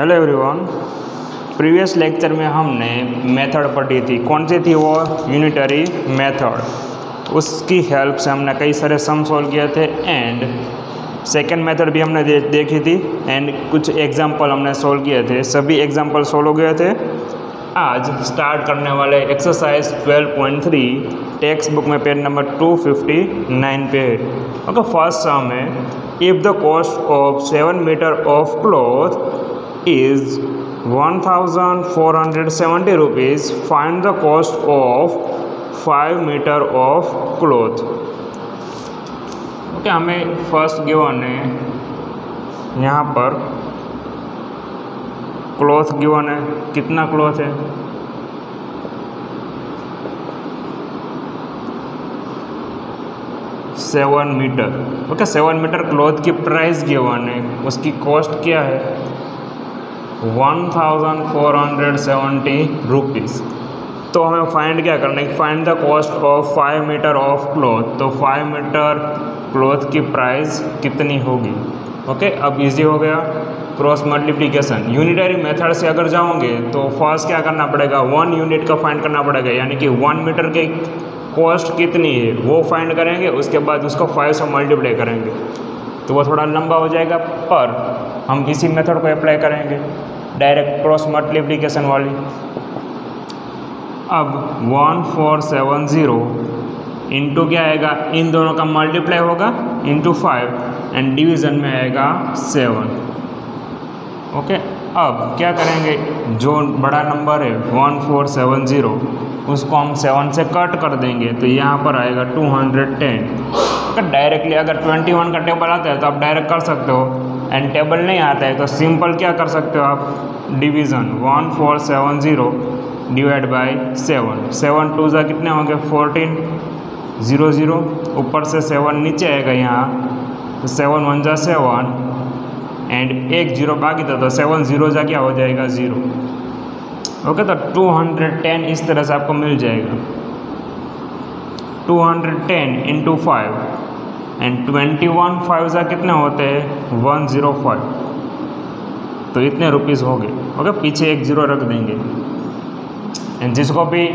Hello everyone previous lecture में हमने method पढ़ी थी। कौन सी थी वो? यूनिटरी मेथड उसकी हेल्प से हमने कई सारे सम सॉल्व किए थे एंड सेकेंड मेथड भी हमने दे, देखी थी एंड कुछ एग्ज़ाम्पल हमने सॉल्व किए थे। सभी एग्ज़ाम्पल सॉल्व हो गए थे। आज स्टार्ट करने वाले एक्सरसाइज 12.3 टेक्स्ट बुक में पेज नंबर 259 पे ओके फ़र्स्ट सम है if the cost of seven metre of cloth is 1470 rupees. Find the cost of 5 meter of cloth. Okay हमें फ़र्स्ट गिवन है। यहाँ पर क्लॉथ गिवन है। कितना क्लॉथ है? Seven metre okay seven metre cloth की price given है। उसकी कॉस्ट क्या है? One thousand four hundred seventy rupees तो हमें फाइंड क्या करना है? Find the cost of five metre of cloth तो फाइव मीटर क्लोथ की प्राइस कितनी होगी? ओके अब इजी हो गया. क्रॉस मल्टीप्लीकेशन यूनिटरी मेथड से अगर जाओगे तो फ़र्स्ट क्या करना पड़ेगा? वन यूनिट का फाइंड करना पड़ेगा. यानी कि वन मीटर के कॉस्ट कितनी है, वो फाइंड करेंगे, उसके बाद उसको फाइव से मल्टीप्लाई करेंगे. तो वो थोड़ा लंबा हो जाएगा, पर हम इसी मेथड को अप्लाई करेंगे. डायरेक्ट क्रॉस मल्टीप्लिकेशन वाली। अब one four seven zero into क्या आएगा? इन दोनों का मल्टीप्लाई होगा इंटू फाइव एंड डिवीज़न में आएगा सेवन ओके अब क्या करेंगे? जो बड़ा नंबर है वन फोर सेवन ज़ीरो उसको हम सेवन से कट कर देंगे तो यहाँ पर आएगा टू हंड्रेड टेन डायरेक्टली अगर ट्वेंटी वन का टेबल आता है तो आप डायरेक्ट कर सकते हो। एंड टेबल नहीं आता है तो सिंपल क्या कर सकते हो आप? Division one four seven zero divide by seven seven two ज़ा कितने होंगे? फोर्टीन ज़ीरो ज़ीरो ऊपर से सेवन नीचे आएगा यहाँ। तो सेवन वन ज़ा सेवन एंड एक ज़ीरो बाकी था तो सेवन ज़ीरो ज़ा क्या हो जाएगा? ज़ीरो ओके तो टू हंड्रेड टेन इस तरह से आपको मिल जाएगा। Two hundred ten into five and twenty one five जा कितने होते हैं? वन ज़ीरो फाइव तो इतने रुपीज़ हो गए। ओके पीछे एक ज़ीरो रख देंगे। एंड जिसको भी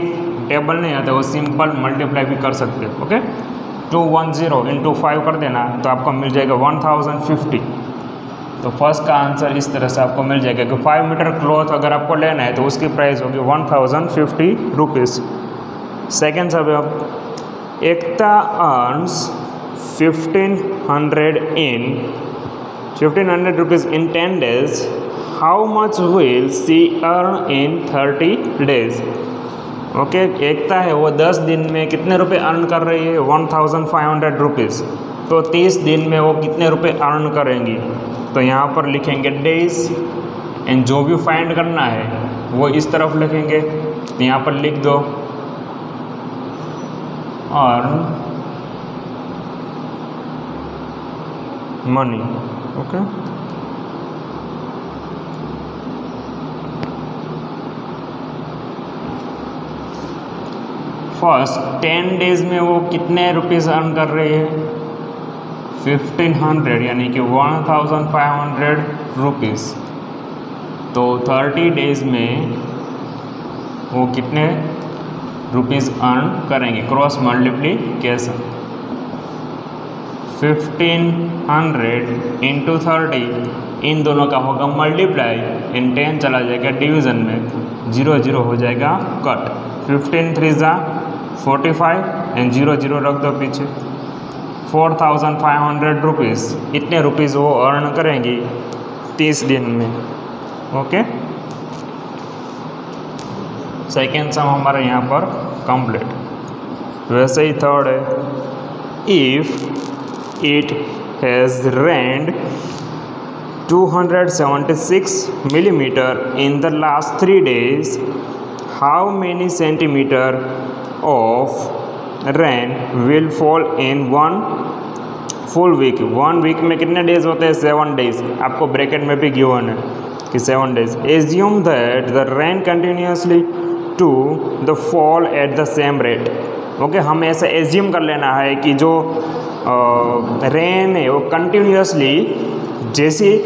टेबल नहीं आता, वो सिंपल मल्टीप्लाई भी कर सकते हैं। Okay two one zero into five कर देना तो आपको मिल जाएगा वन थाउज़ेंड फिफ्टी तो फ़र्स्ट का आंसर इस तरह से आपको मिल जाएगा कि फाइव मीटर क्लॉथ अगर आपको लेना है तो उसकी प्राइस होगी one thousand fifty rupees second सब Ekta earns fifteen hundred in fifteen hundred rupees in ten days how much will she earn in thirty days okay Ekta है वो 10 दिन में कितने रुपए अर्न कर रही है? One thousand five hundred rupees तो 30 दिन में वो कितने रुपए अर्न करेंगी? तो यहाँ पर लिखेंगे डेज़ एंड जो भी फाइंड करना है, वो इस तरफ़ लिखेंगे। यहाँ पर लिख दो और money, okay? First ten days में वो कितने रुपीज़ अर्न कर रही है? फिफ्टीन हंड्रेड यानी कि one thousand five hundred rupees तो थर्टी डेज़ में वो कितने रुपीज़ अर्न करेंगे? Cross multiplication fifteen hundred into thirty इन दोनों का होगा मल्टीप्लाई इन टेन चला जाएगा डिवीज़न में ज़ीरो ज़ीरो हो जाएगा कट फिफ्टीन थ्री ज़ा forty five and zero zero रख दो पीछे. Four thousand five hundred rupees इतने रुपीज़ वो अर्न करेंगी तीस दिन में. ओके सेकेंड सम हमारे यहाँ पर कंप्लीट वैसे ही थर्ड है. If it has rained 276 millimeter in the last 3 days how many centimeter of rain will fall in one full week one week में कितने डेज़ होते हैं सेवन डेज़ आपको ब्रैकेट में भी गिवन है कि seven days assume that the rain continuously to the fall at the same rate okay हम ऐसा एज्यूम कर लेना है कि जो रेन है, वो कंटिन्यूसली जैसे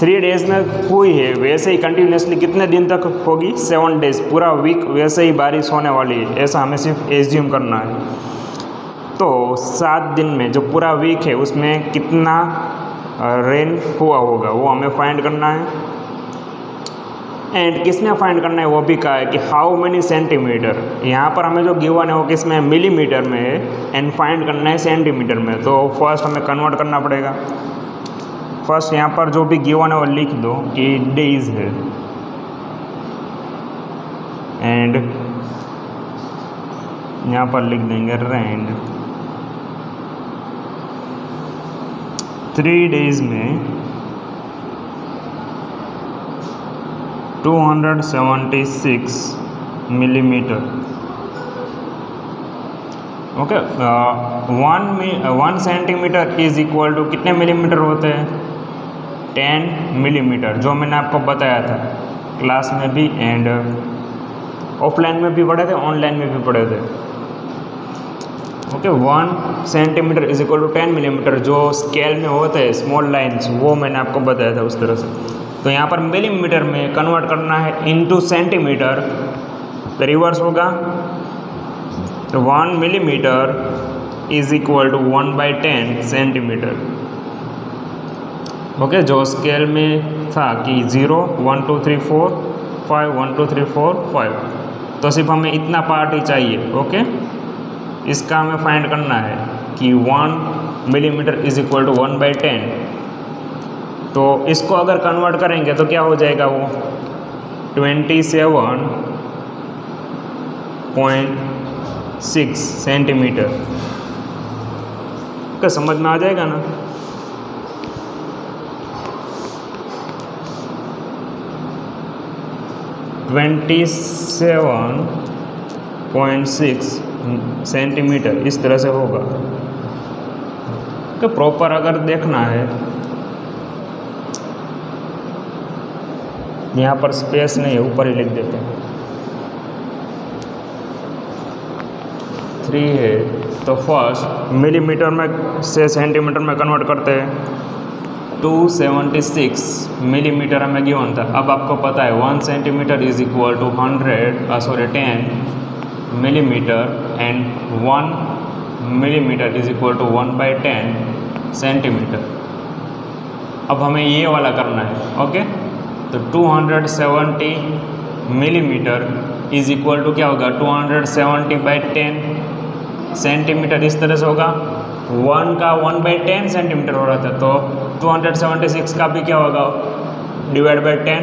थ्री डेज़ में हुई है, वैसे ही कंटिन्यूसली कितने दिन तक होगी? सेवन डेज़ पूरा वीक वैसे ही बारिश होने वाली है, ऐसा हमें सिर्फ़ एज्यूम करना है। तो सात दिन में जो पूरा वीक है, उसमें कितना रेन हुआ होगा, वो हमें फाइंड करना है। एंड किसने फाइंड करना है वो भी कहा है कि हाउ मेनी सेंटीमीटर यहाँ पर हमें जो गिवन है वो किसमें मिलीमीटर में है। एंड फाइंड करना है सेंटीमीटर में। तो फ़र्स्ट हमें कन्वर्ट करना पड़ेगा। फ़र्स्ट यहाँ पर जो भी गिवन है वो लिख दो कि डेज़ है। एंड यहाँ पर लिख देंगे रेंड थ्री डेज़ में 276 millimetre okay one one centimetre is equal to कितने मिलीमीटर होते हैं? टेन मिलीमीटर जो मैंने आपको बताया था। क्लास में भी एंड ऑफलाइन में भी पढ़े थे ऑनलाइन में भी पढ़े थे। Okay one centimetre is equal to ten millimetre जो स्केल में होते हैं स्मॉल लाइन्स वो मैंने आपको बताया था उस तरह से। तो यहाँ पर मिलीमीटर में कन्वर्ट करना है इनटू सेंटीमीटर तो रिवर्स होगा. तो one millimetre is equal to one by ten centimetre okay जो स्केल में था कि zero one two three four five one two three four five तो सिर्फ़ हमें इतना पार्ट ही चाहिए ओके इसका हमें फाइंड करना है कि one millimetre is equal to one by ten तो इसको अगर कन्वर्ट करेंगे तो क्या हो जाएगा वो? Twenty seven point six centimetre क्या समझ में आ जाएगा ना? Twenty seven point six centimetre इस तरह से होगा। तो प्रॉपर अगर देखना है यहाँ पर स्पेस नहीं है, ऊपर ही लिख देते हैं। थ्री है तो फ़र्स्ट मिलीमीटर में से सेंटीमीटर में कन्वर्ट करते हैं। 276 मिलीमीटर हमें गिवन था अब आपको पता है one centimetre is equal to hundred sorry ten millimetre and one millimetre is equal to one by ten centimetre अब हमें ये वाला करना है ओके तो 270 मिलीमीटर इज़ इक्वल टू क्या होगा? 270 सेवेंटी बाई टेन सेंटीमीटर इस तरह से होगा। वन का वन बाई टेन सेंटीमीटर हो रहा था तो 276 का भी क्या होगा? डिवाइड बाई टेन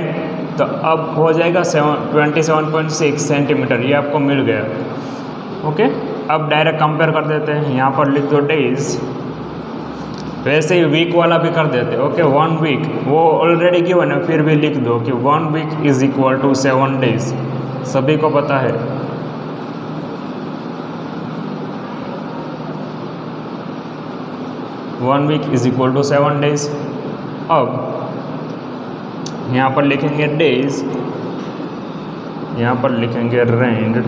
तो अब हो जाएगा seven twenty seven point six centimetre ये आपको मिल गया। ओके अब डायरेक्ट कंपेयर कर देते हैं। यहाँ पर लिख दो डेज़ वैसे ही वीक वाला भी कर देते ओके वन वीक वो ऑलरेडी गिवन है, फिर भी लिख दो कि one week is equal to seven days सभी को पता है। One week is equal to seven days अब, यहाँ पर लिखेंगे डेज़ यहाँ पर लिखेंगे रेंड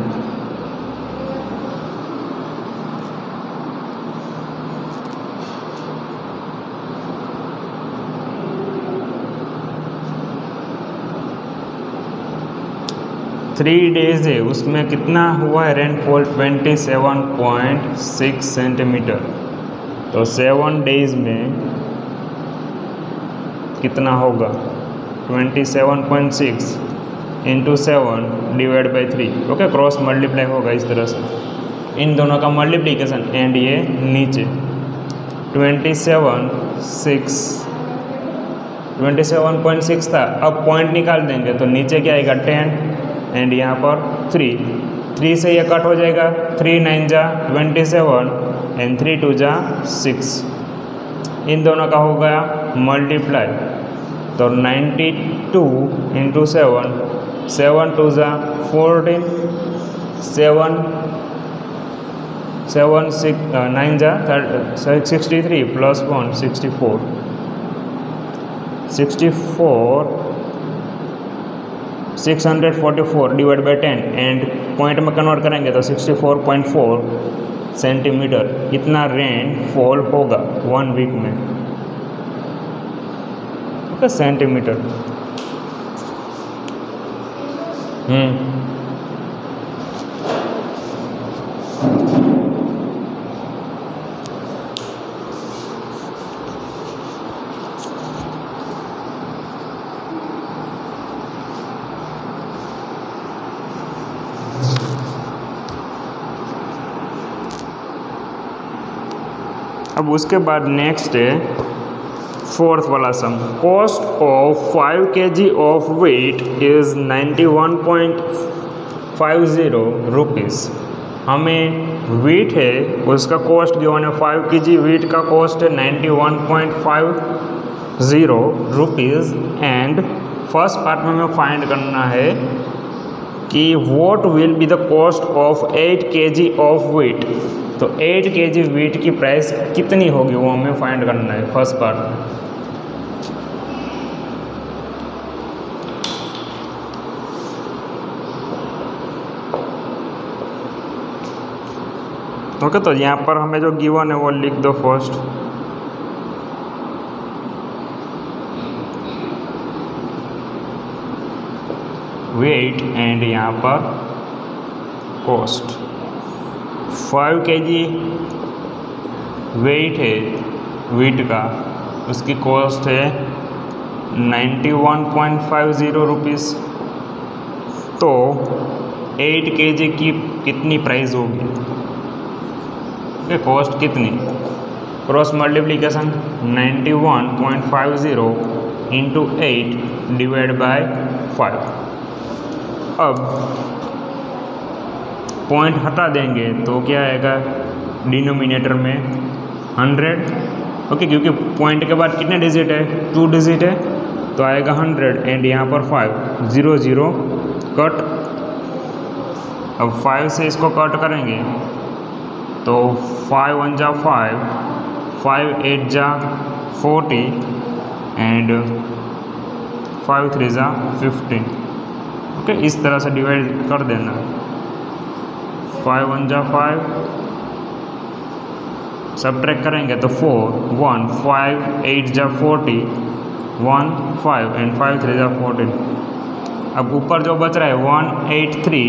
थ्री डेज़ है, उसमें कितना हुआ है rainfall twenty seven point six centimetre तो सेवन डेज़ में कितना होगा? Twenty seven point six into seven divide by three okay cross multiply होगा इस तरह से। इन दोनों का मल्टीप्लीकेशन एंड ये नीचे। Twenty seven six twenty seven point six था। अब पॉइंट निकाल देंगे तो नीचे क्या आएगा? एंड यहाँ पर थ्री थ्री से ये कट हो जाएगा. थ्री नाइन जा twenty seven and three two जा सिक्स इन दोनों का हो गया मल्टीप्लाई तो ninety two into seven seven two जा fourteen seven seven six nine जा sixty three plus one sixty four sixty four six hundred forty four divide by ten and point में कन्वर्ट करेंगे तो sixty four point four centimetre इतना rain fall होगा one week में। Centimetre hmm. अब उसके बाद नेक्स्ट है फोर्थ वाला सम cost of five K G of wheat is ninety one point five zero rupees हमें वीट है, उसका कॉस्ट गिवन है? फाइव के जी वीट का कॉस्ट है ninety one point five zero rupees and first part में हमें find करना है कि what will be the cost of eight K G of wheat तो 8 के जी वीट की प्राइस कितनी होगी वो हमें फाइंड करना है फ़र्स्ट पार्ट ओके तो यहाँ पर हमें जो गिवन है वो लिख दो फ़र्स्ट वेट एंड यहाँ पर cost five K G wait है, वीट का। उसकी कॉस्ट है ninety one point five zero rupees तो एट के जी की कितनी प्राइस होगी? कॉस्ट कितनी? Cross multiplication ninety one point five zero into eight divide by five अब पॉइंट हटा देंगे तो क्या आएगा? डिनोमिनेटर में हंड्रेड ओके क्योंकि पॉइंट के बाद कितने डिजिट है? टू डिजिट है तो आएगा हंड्रेड एंड यहाँ पर फाइव ज़ीरो ज़ीरो कट अब फाइव से इसको कट करेंगे तो फाइव वन जा फाइव फाइव एट जा फोर्टी एंड फाइव थ्री जा फिफ्टीन ओके इस तरह से डिवाइड कर देना। फाइव वन जा फाइव सब ट्रैक करेंगे तो फोर वन फाइव एट जा forty one five and five three जा फोर्टीन अब ऊपर जो बच रहा है one eight three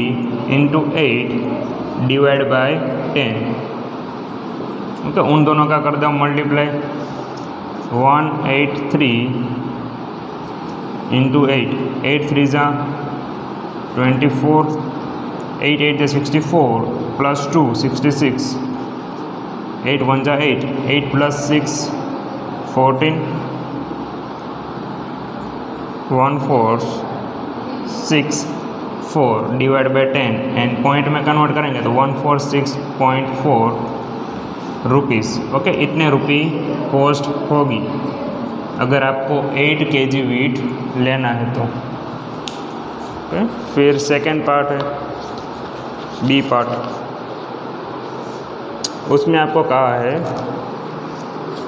into eight divide by ten okay उन दोनों का कर दो multiply one eight three into eight eight three ज़ा। Twenty four eight eight sixty four plus two sixty six eight one जा eight eight plus six fourteen one four six four divide by ten and point में convert करेंगे तो one four six point four rupees okay इतने रुपये cost होगी। अगर आपको eight K G wheat लेना है तो। ओके फिर सेकेंड पार्ट है। B part. उसमें आपको कहा है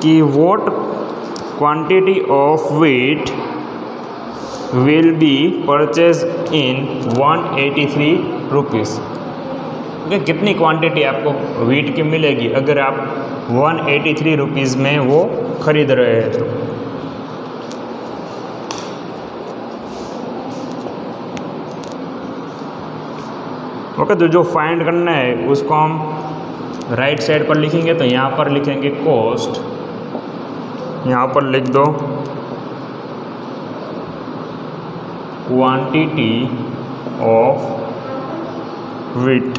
कि what quantity of wheat will be purchase in 183 rupees कितनी क्वांटिटी आपको वीट की मिलेगी अगर आप 183 रुपीज़ में वो ख़रीद रहे हैं। तो ओके तो जो फाइंड करना है, उसको हम राइट साइड पर लिखेंगे तो यहाँ पर लिखेंगे कॉस्ट यहाँ पर लिख दो। Quantity of wheat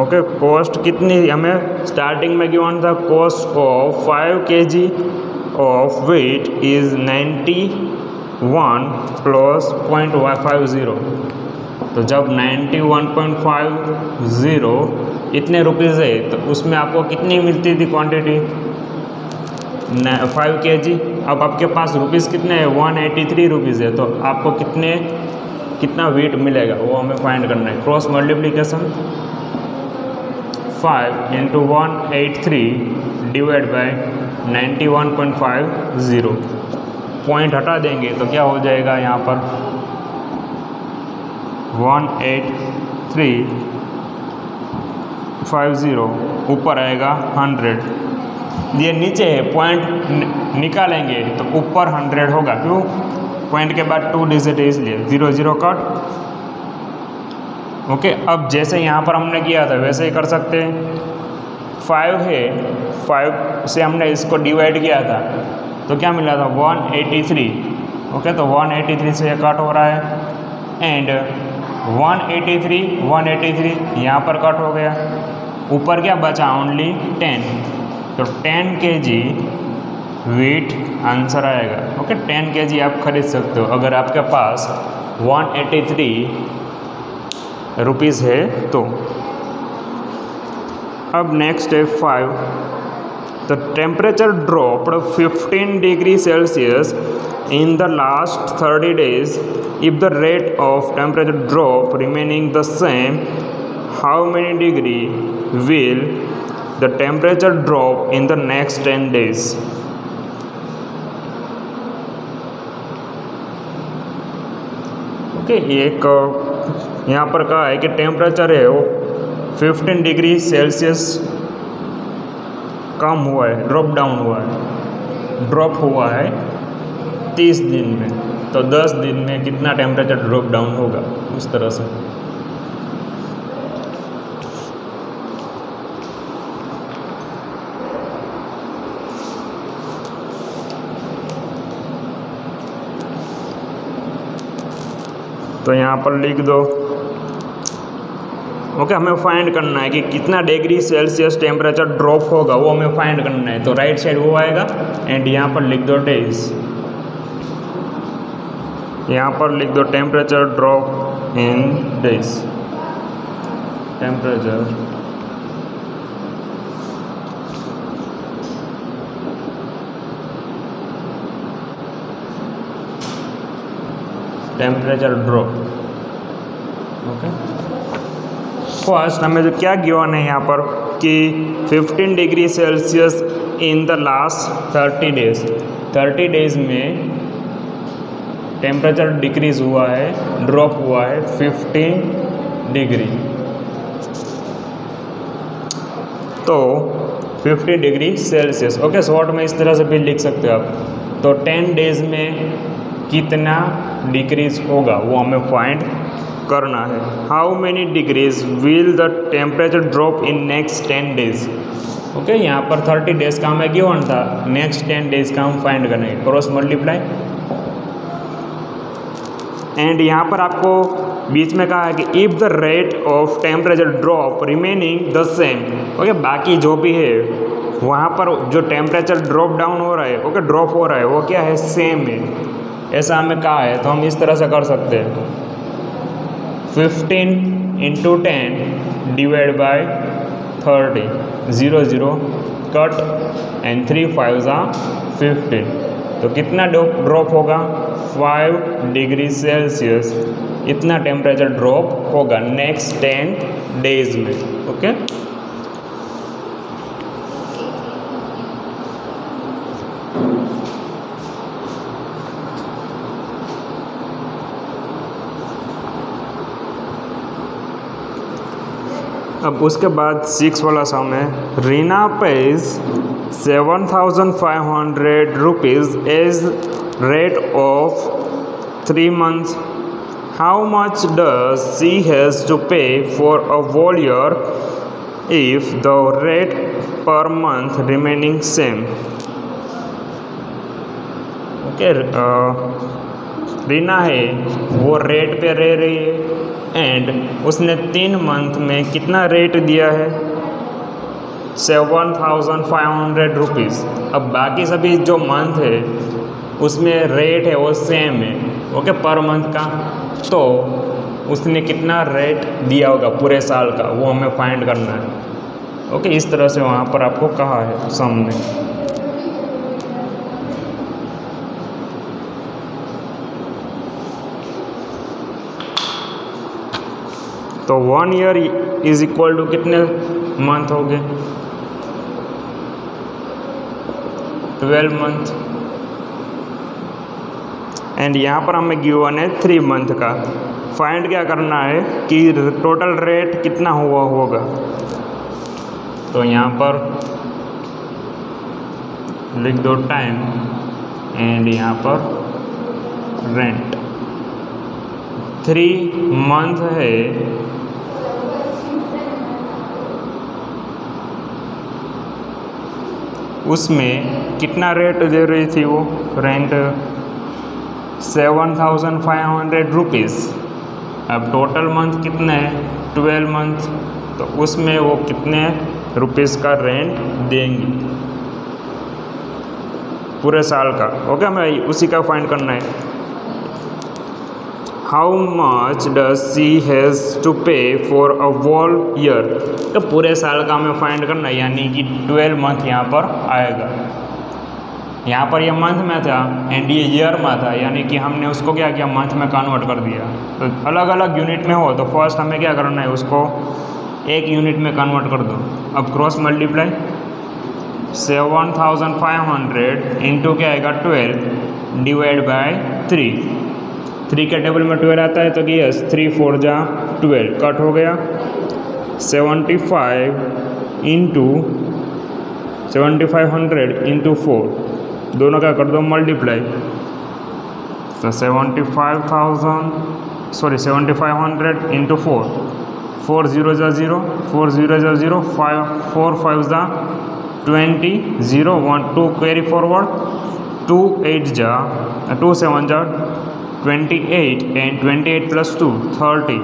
okay cost कितनी, हमें स्टार्टिंग में गिवन था? Cost of five K G of weight is 91 plus 0.50 तो जब 91.50 इतने रुपीज़ है तो उसमें आपको कितनी मिलती थी क्वांटिटी फाइव के जी अब आपके पास रुपीज़ कितने हैं? वन एटी थ्री रुपीज़ है तो आपको कितने, कितना वेट मिलेगा? वो हमें फाइंड करना है. Cross multiplication five into one eight three divide by ninety one point five zero point हटा देंगे तो क्या हो जाएगा यहाँ पर? One eight three five zero ऊपर आएगा हंड्रेड ये नीचे है पॉइंट निकालेंगे तो ऊपर हंड्रेड होगा। क्यों? पॉइंट के बाद टू डिजिट है इसलिए। ज़ीरो ज़ीरो कट ओके अब जैसे यहाँ पर हमने किया था, वैसे ही कर सकते हैं। फाइव है फाइव से हमने इसको डिवाइड किया था। तो क्या मिला था? वन एटी थ्री ओके तो वन एटी थ्री से कट हो रहा है। And one eighty three one eighty three यहाँ पर कट हो गया। ऊपर क्या बचा? ओनली टेन तो ten K G wheat answer आएगा। ओके टेन के जी आप खरीद सकते हो। अगर आपके पास वन एटी थ्री रुपीज़ है तो। अब नेक्स्ट है five the temperature drop fifteen degree Celsius in the last 30 days if the rate of temperature drop remaining the same how many degree will the temperature drop in the next ten days okay एक यहाँ पर कहा है कि temperature है वो 15 degree Celsius कम हुआ है ड्रॉप डाउन हुआ है। ड्रॉप हुआ है तीस दिन में तो दस दिन में कितना टेम्परेचर ड्रॉप डाउन होगा, उस तरह से। तो यहाँ पर लिख दो। ओके, हमें फाइंड करना है कि कितना डिग्री सेल्सियस टेम्परेचर ड्रॉप होगा, वो हमें फाइंड करना है। तो राइट साइड वो आएगा एंड यहाँ पर लिख दो डेज़ यहाँ पर लिख दो temperature drop in days temperature temperature drop okay first हमें जो क्या गिवन है यहाँ पर कि 15 degree Celsius in the last 30 days 30 days में टेम्परेचर डिक्रीज़ हुआ है ड्रॉप हुआ है 15 डिग्री तो 50 डिग्री सेल्सियस ओके शॉर्ट में इस तरह से भी लिख सकते हो आप? तो 10 डेज़ में कितना डिक्रीज होगा, वो हमें फाइंड करना है। How many degrees will the temperature drop in next ten days okay यहाँ पर 30 डेज़ का हमें गिवन था। नेक्स्ट टेन डेज़ का हम फाइंड करेंगे क्रॉस मल्टीप्लाई एंड यहाँ पर आपको बीच में कहा है कि if the rate of temperature drop remaining the same okay बाकी जो भी है, वहाँ पर जो टेम्परेचर ड्रॉप डाउन हो रहा है ओके ड्रॉप हो रहा है, वो क्या है? सेम है। ऐसा हमें कहा है तो हम इस तरह से कर सकते हैं। Fifteen into ten divide by thirty zero zero cut and three five ज़ा फिफ्टीन तो कितना ड्रॉप होगा? फाइव डिग्री सेल्सियस इतना टेम्परेचर ड्रॉप होगा नेक्स्ट टेन डेज़ में ओके उसके बाद सिक्स वाला सॉन्ग है। Reena pays seven thousand five hundred rupees as rate of three month how much does she has to pay for a whole year if the rate per month remaining same okay Reena है, वो rate पे रह रही है। And उसने तीन month में कितना रेट दिया है? Seven thousand five hundred rupees अब बाकी सभी जो मंथ है, उसमें रेट है वो सेम है। ओके पर मंथ का? तो उसने कितना रेट दिया होगा पूरे साल का? वो हमें फाइंड करना है। ओके इस तरह से वहाँ पर आपको कहा है सामने। तो one year is equal to कितने मंथ हो गए? ट्वेल्व मंथ एंड यहाँ पर हमें गिवन है थ्री मंथ का। फाइंड क्या करना है कि टोटल रेट कितना हुआ होगा? तो यहाँ पर लिख दो टाइम एंड यहाँ पर रेंट थ्री मंथ है। उसमें कितना रेट दे रही थी वो? Rent seven thousand five hundred rupees अब टोटल मंथ कितने हैं? ट्वेल्व मंथ तो उसमें वो कितने रुपीज़ का रेंट देंगी? पूरे साल का। ओके हमें उसी का फाइंड करना है। How much does she has to pay for a whole year तो पूरे साल का हमें फाइंड करना है, यानी कि ट्वेल्व मंथ यहाँ पर आएगा। यहाँ पर ये मंथ में था एंड ये ईयर में था, यानी कि हमने उसको क्या किया मंथ में कन्वर्ट कर दिया। तो अलग अलग यूनिट में हो तो फ़र्स्ट हमें क्या करना है, उसको एक यूनिट में कन्वर्ट कर दो। अब cross multiply seven thousand five hundred into क्या आएगा twelve divide by three three के टेबल में ट्वेल्व आता है तो यस थ्री फोर जा ट्वेल्व कट हो गया. Seventy five into seventy five hundred into four दोनों का कर दो मल्टीप्लाई तो seventy five thousand sorry seventy five hundred into four four zero ज़ा ज़ीरो फोर ज़ीरो ज़ा ज़ीरो फाइव फोर फाइव ज़ा twenty zero one two carry forward two eight जा two seven जा twenty eight and twenty eight plus two thirty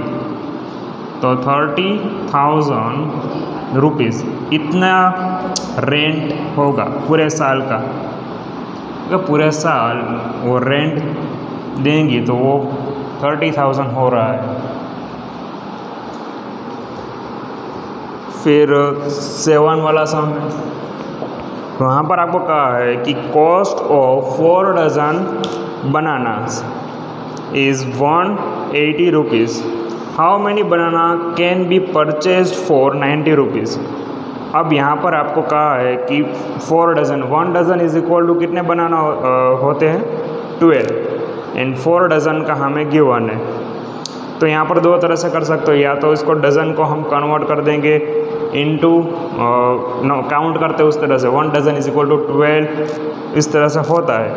तो thirty thousand rupees इतना rent होगा पूरे साल का। अगर पूरे साल वो रेंट देंगी तो वो थर्टी थाउज़ेंड हो रहा है। फिर सेवन वाला सम तो वहाँ पर आपको कहा है कि cost of four dozen bananas one eighty rupees how many banana can be purchase for ninety rupees अब यहाँ पर आपको कहा है कि four dozen one dozen is equal to कितने बनाना होते हैं? ट्वेल्व एंड फोर डज़न का हमें गिवन है। तो यहाँ पर दो तरह से कर सकते हो। या तो इसको डज़न को हम कन्वर्ट कर देंगे इनटू नो काउंट करते उस तरह से। One dozen is equal to twelve इस तरह से होता है।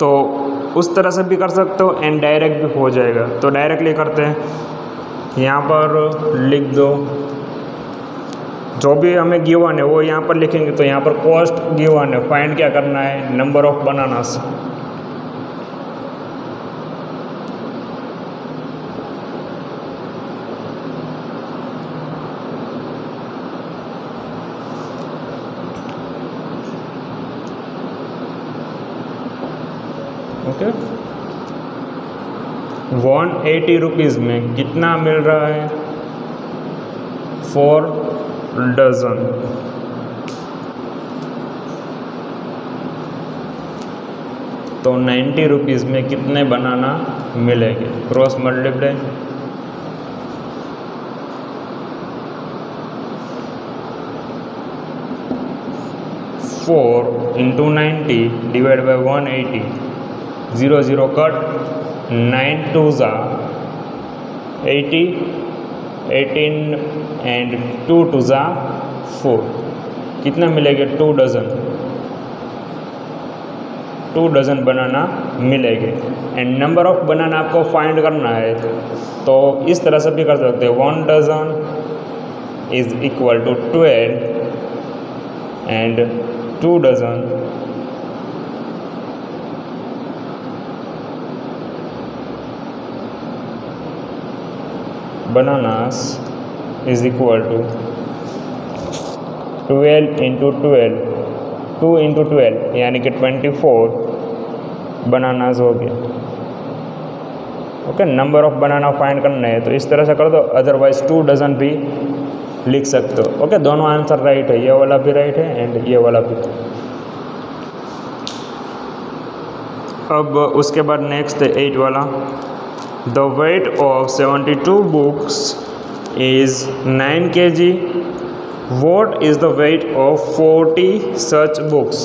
तो उस तरह से भी कर सकते हो एंड डायरेक्ट भी हो जाएगा। तो डायरेक्टली करते हैं। यहाँ पर लिख दो। जो भी हमें गिवन है, वो यहाँ पर लिखेंगे। तो यहाँ पर कॉस्ट गिवन है। फाइंड क्या करना है? Number of bananas okay one eighty rupees में कितना मिल रहा है? फोर डज़न तो नाइन्टी रुपीज़ में कितने बनाना मिलेंगे? Cross multiply four into ninety divide by one eighty zero zero cut nine two ज़ा eighty, eighteen and two two ज़ा फोर। कितना मिलेगा two dozen? Two dozen banana मिलेंगे। एंड नंबर ऑफ़ बनाना आपको find करना है तो इस तरह से भी कर सकते हैं। One dozen is equal to twelve, and two dozen bananas is equal to 12 into 12 2 into twelve यानी कि 24 बनानाज हो गया okay number of banana find करना है तो इस तरह से कर दो अदरवाइज़ टू डजन भी लिख सकते हो। ओके दोनों आंसर राइट है, ये वाला भी राइट है एंड ये वाला भी। अब उसके बाद नेक्स्ट एट वाला। The weight of 72 books is 9 kg. What is the weight of 40 such books?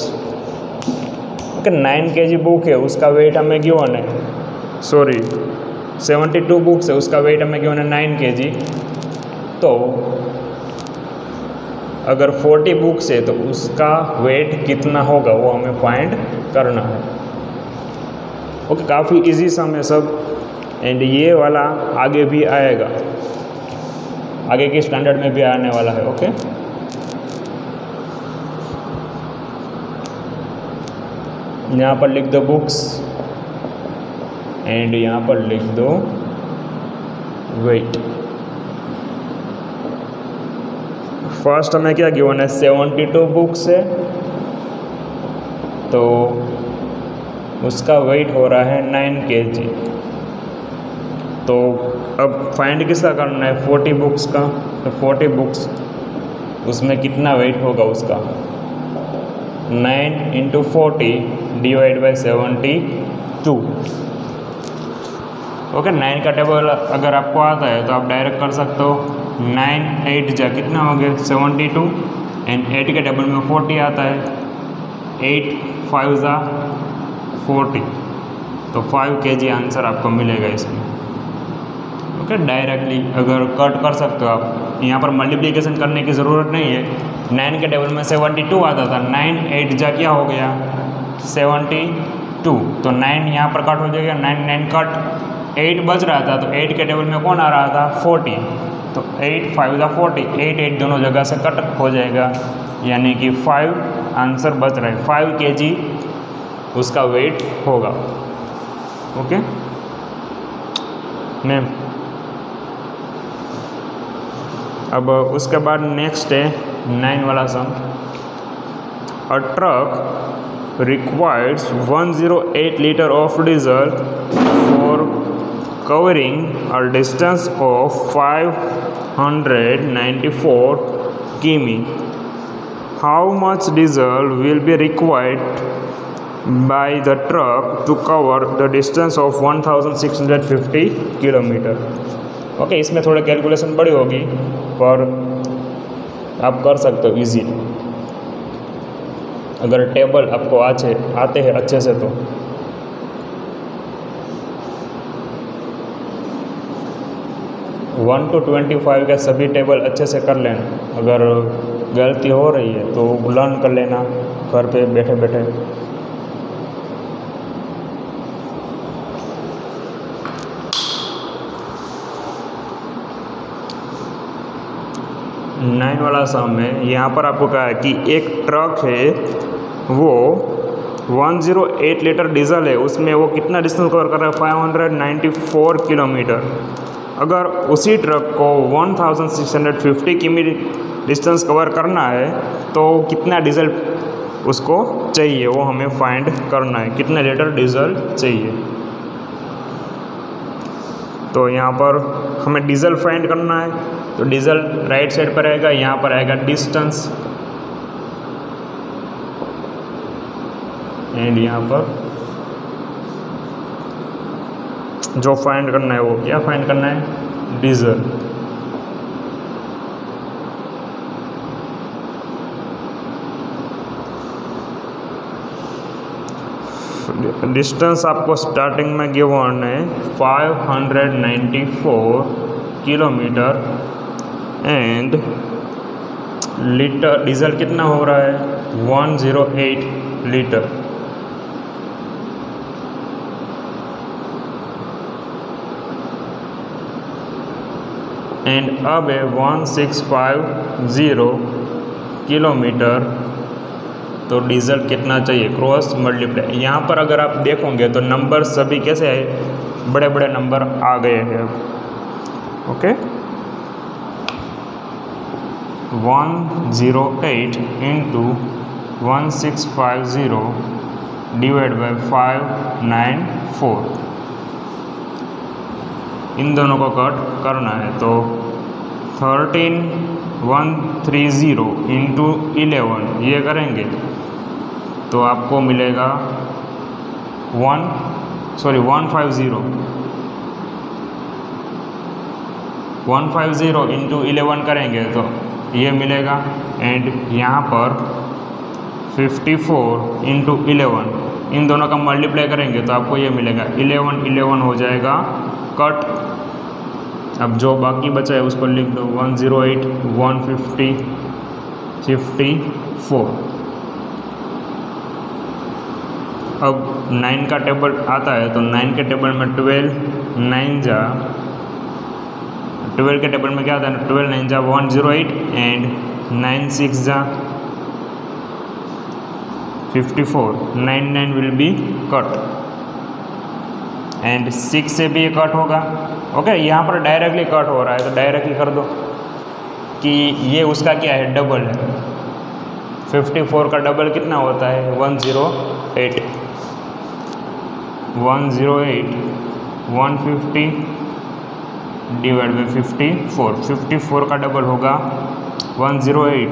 Nine K G book है उसका वेट हमें गिवन है? सॉरी सेवेंटी टू बुक्स है उसका वेट हमें गिवन है? नाइन के जी तो अगर 40 बुक्स है तो उसका वेट कितना होगा? वो हमें फाइंड करना है। ओके काफ़ी इजी सम है सब। एंड ये वाला आगे भी आएगा। आगे के स्टैंडर्ड में भी आने वाला है ओके यहाँ पर लिख दो बुक्स एंड यहाँ पर लिख दो वेट फ़र्स्ट हमें क्या गिवन है? सेवेंटी टू बुक्स है। तो उसका वेट हो रहा है नाइन के जी तो अब फाइंड किसका करना है? फोर्टी बुक्स का? तो फोर्टी बुक्स उसमें कितना वेट होगा उसका? Nine into forty divide by seventy two okay nine का टेबल अगर आपको आता है तो आप डायरेक्ट कर सकते हो। नाइन एट जा कितना हो गया? सेवेंटी टू एंड एट के टेबल में फोर्टी आता है। एट फाइव ज़ा फोर्टी तो फाइव के जी आंसर आपको मिलेगा इसमें। ओके डायरेक्टली अगर कट कर सकते हो आप। यहाँ पर मल्टीप्लीकेशन करने की ज़रूरत नहीं है। नाइन के टेबल में सेवेंटी टू आता था। नाइन एट जा क्या हो गया? सेवेंटी टू तो नाइन यहाँ पर कट हो जाएगा। नाइन नाइन कट एट बच रहा था। तो एट के टेबल में कौन आ रहा था? फोर्टी तो एट फाइव ज़ा फोर्टी एट एट दोनों जगह से कट हो जाएगा। यानी कि फाइव आंसर बच रहा है। फाइव के जी उसका वेट होगा। ओके? मैम अब उसके बाद नेक्स्ट है नाइन वाला sum a truck requires 108 litre of diesel for covering a distance of 594 किमी how much diesel will be required by the truck to cover the distance of 1650 kilometre okay okay, इसमें थोड़ा calculation बड़ी होगी। पर आप कर सकते हो इजीली अगर टेबल आपको आचे आते हैं अच्छे से तो। वन टू ट्वेंटी फाइव के सभी टेबल अच्छे से कर लेना। अगर गलती हो रही है तो लर्न कर लेना, घर पे बैठे बैठे नाइन वाला सम है यहाँ पर आपको कहा है कि एक ट्रक है, वो 108 लीटर डीजल है, उसमें वो कितना डिस्टेंस कवर कर रहा है? 594 किलोमीटर। अगर उसी ट्रक को 1650 किमी डिस्टेंस कवर करना है तो कितना डीजल उसको चाहिए? वो हमें फाइंड करना है, कितने लीटर डीजल चाहिए? तो यहाँ पर हमें डीजल फाइंड करना है। तो डीजल राइट साइड पर आएगा यहाँ पर आएगा डिस्टेंस। एंड यहाँ पर जो फाइंड करना है वो क्या फाइंड करना है? डीजल। डिस्टेंस आपको स्टार्टिंग में गिवन है 594 किलोमीटर। एंड लीटर डीजल कितना हो रहा है? 108 लीटर एंड अब है 1650 किलोमीटर तो डीजल कितना चाहिए? क्रॉस मल्टीप्लाई यहाँ पर अगर आप देखोगे तो नंबर सभी कैसे है बड़े बड़े नंबर आ गए हैं। Okay one zero eight into one six five zero divide by five nine four इन दोनों को कट करना है तो thirteen one three zero into eleven ये करेंगे। तो आपको मिलेगा one sorry one five zero one five zero into eleven करेंगे तो ये मिलेगा। एंड यहाँ पर फिफ्टी फोर इंटू इलेवन इन दोनों का मल्टीप्लाई करेंगे तो आपको ये मिलेगा। इलेवन इलेवन हो जाएगा। कट अब जो बाकी बचा है उसको लिख दो। One zero eight one fifty fifty four अब नाइन का टेबल आता है तो नाइन के टेबल में ट्वेल्व नाइन जा ट्वेल्व के टेबल में क्या आता है ट्वेल्व नाइन जा one zero eight and nine six जा fifty four nine nine will be cut and six से भी ये कट होगा. ओके यहाँ पर डायरेक्टली कट हो रहा है तो डायरेक्टली कर दो कि ये उसका क्या है डबल है. फिफ्टी फोर का डबल कितना होता है? One zero eight one zero eight one fifty divide by fifty, four. Fifty four का डबल होगा। One zero eight.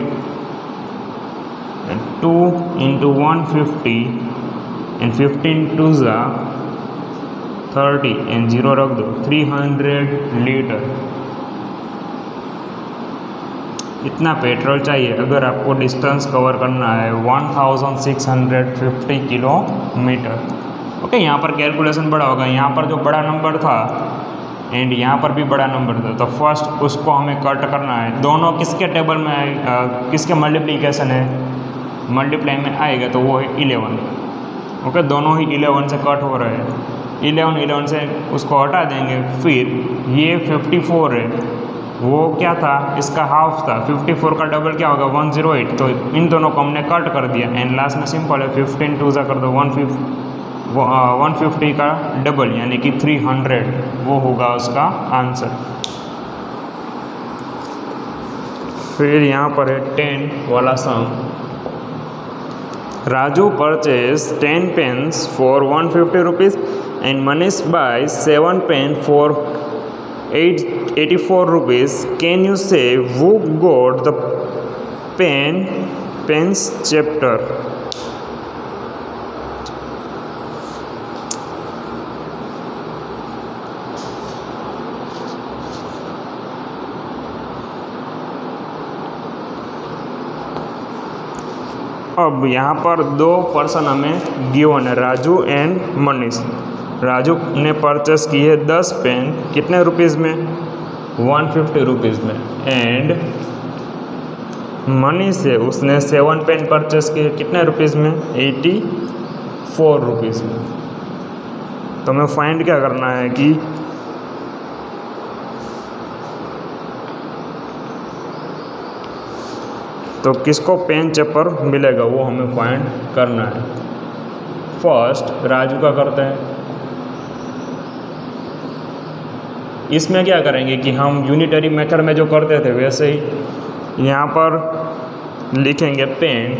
Two into one fifty and fifteen two ज़ा थर्टी एंड ज़ीरो रख दो। Three hundred litre इतना petrol चाहिए। अगर आपको distance cover करना है one thousand six hundred fifty kilometre. Okay यहाँ पर कैलकुलेशन बड़ा होगा। यहाँ पर जो बड़ा नंबर था एंड यहाँ पर भी बड़ा नंबर था। तो फ़र्स्ट उसको हमें कट करना है। दोनों किसके टेबल में आए? किसके मल्टीप्लीकेशन है? मल्टीप्लाई में आएगा तो वो है इलेवन ओके दोनों ही इलेवन से कट हो रहे हैं। इलेवन इलेवन से उसको हटा देंगे। फिर ये फिफ्टी फोर है। वो क्या था? इसका हाफ़ था। 54 का डबल क्या होगा? 108 तो इन दोनों को हमने कट कर दिया। एंड लास्ट में सिंपल है। 15 टू ज़ा कर दो। वन वन फिफ्टी का डबल यानी कि 300 वो होगा उसका आंसर फिर यहाँ पर है टेन वाला sum Raju purchase ten pens for one fifty rupees and Manish buy seven pen for eight eighty four rupees. Can you say who got the pen pens chapter? अब यहाँ पर दो पर्सन हमें गिवन है Raju and Manish. Raju ने purchase की है दस पेन कितने रुपीज़ में? वन फिफ्टी रुपीज़ में। एंड मनी से उसने सेवन पेन परचेस किए कितने रुपीज़ में? एटी फोर रुपीज़ में। तो हमें फाइंड क्या करना है कि तो किसको पेन चेपर मिलेगा, वो हमें फाइंड करना है। फ़र्स्ट राजू का करते हैं। इसमें क्या करेंगे कि हम यूनिटरी मेथड में जो करते थे, वैसे ही यहाँ पर लिखेंगे पेन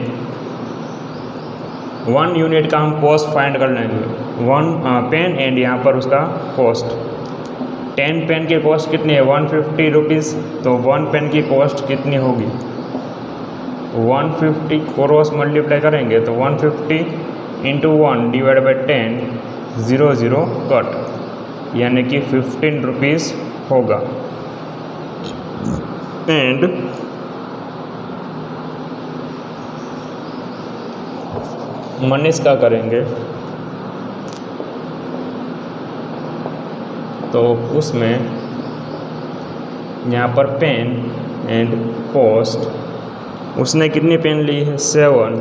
वन यूनिट का हम कॉस्ट फाइंड कर लेंगे। वन पेन एंड यहाँ पर उसका कॉस्ट टेन पेन की कॉस्ट कितनी है? वन फिफ्टी रुपीज़ तो वन पेन की कॉस्ट कितनी होगी? वन फिफ्टी क्रॉस मल्टीप्लाई करेंगे तो one fifty into one divide by ten zero zero cut यानी कि फिफ्टीन रुपीज़ होगा। एंड मनीष का करेंगे। तो उसमें यहाँ पर पेन एंड कॉस्ट उसने कितनी पेन ली है? सेवन।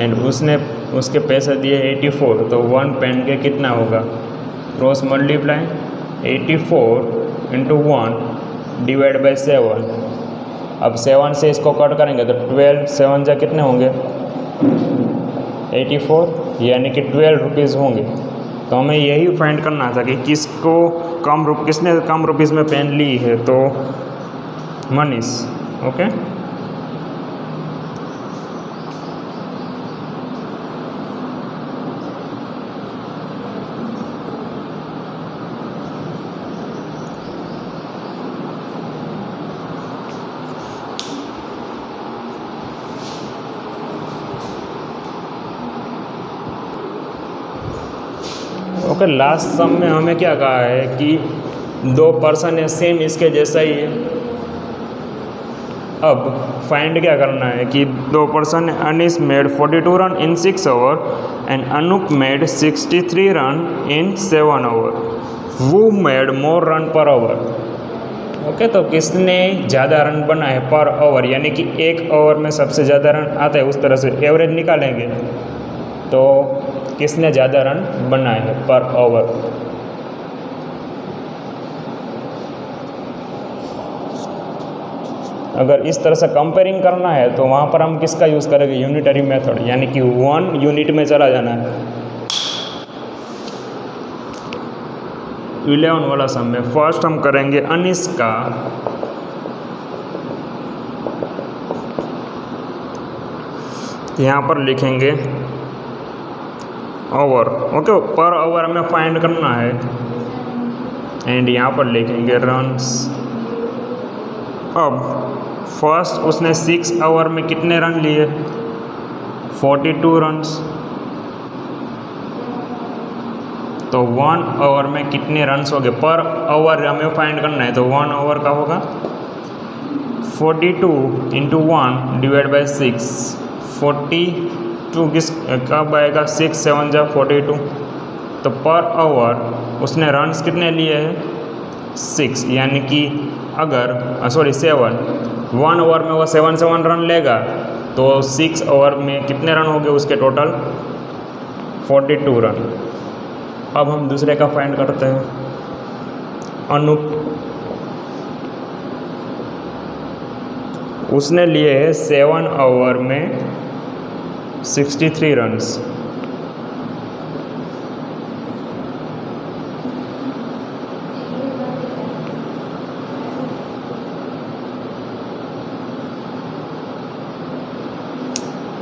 एंड उसने, उसके पैसे दिए एटी फोर तो वन पेन के कितना होगा? Cross multiply eighty four into one divide by seven अब सेवन से इसको कट करेंगे तो ट्वेल्व सेवन जा कितने होंगे? एटी फोर यानी कि ट्वेल्व रुपीज़ होंगे। तो हमें यही फाइंड करना था कि किसको कम रुप किसने कम रुपीज़ में पेन ली है तो Manish. Okay okay last sum में हमें क्या कहा है कि दो पर्सन है सेम इसके जैसा ही है। अब फाइंड क्या करना है कि दो person Anis made 42 run in six over and Anoop made 63 run in seven over वो made more run per over okay तो किसने ज़्यादा रन बनाए पर ओवर यानी कि एक ओवर में सबसे ज़्यादा रन आता है, उस तरह से एवरेज निकालेंगे। तो किसने ज़्यादा रन बनाए पर ओवर अगर इस तरह से कंपेयरिंग करना है तो वहाँ पर हम किसका यूज़ करेंगे? यूनिटरी मेथड यानी कि वन यूनिट में चला जाना है। इलेवन वाला सम में फ़र्स्ट हम करेंगे अनिस का यहाँ पर लिखेंगे ओवर ओके पर ओवर हमें फाइंड करना है। एंड यहाँ पर लिखेंगे रन्स अब फ़र्स्ट उसने सिक्स ओवर में कितने रन लिए? फोर्टी टू रन्स तो वन ओवर में कितने रन्स हो गए? पर ओवर हमें फाइंड करना है तो वन ओवर का होगा? Forty two into one divide by six forty two किस, कब आएगा? सिक्स सेवन जा फोर्टी टू तो पर ओवर उसने रन्स कितने लिए हैं? सिक्स यानी कि अगर सॉरी सेवन वन ओवर में वो सेवन सेवन रन लेगा तो सिक्स ओवर में कितने रन हो गए उसके टोटल फोर्टी टू रन अब हम दूसरे का फाइंड करते हैं। अनुप, उसने लिए है सेवन ओवर में सिक्सटी थ्री रन्स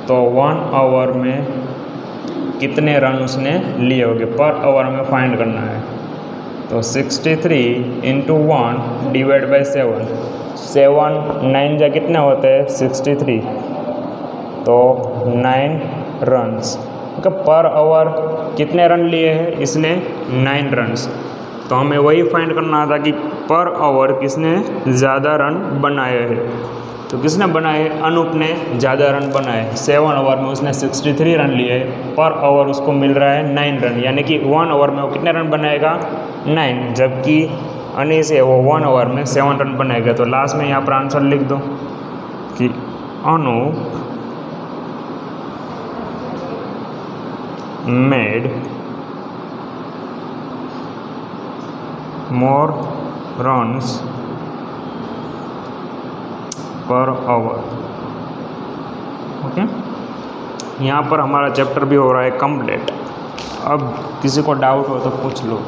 तो वन आवर में कितने रन उसने लिए होंगे? पर आवर में फाइंड करना है। तो 63 three into one divide by seven seven nine जा कितने होते हैं? 63 तो nine runs okay per over कितने रन लिए हैं? इसने नाइन रन्स तो हमें वही फाइंड करना था कि पर आवर किसने ज़्यादा रन बनाए हैं। तो किसने बनाए? अनूप ने ज़्यादा रन बनाए। सेवन ओवर में उसने सिक्सटी थ्री रन लिए। पर ओवर उसको मिल रहा है नाइन रन। यानी कि वन ओवर में वो कितने रन बनाएगा? नाइन जबकि अनी से वो वन ओवर में सेवन रन बनाएगा। तो लास्ट में यहाँ पर आंसर लिख दो कि Anoop made more runs per over okay? यहाँ पर हमारा चैप्टर भी हो रहा है कंप्लीट अब किसी को डाउट हो तो पूछ लो।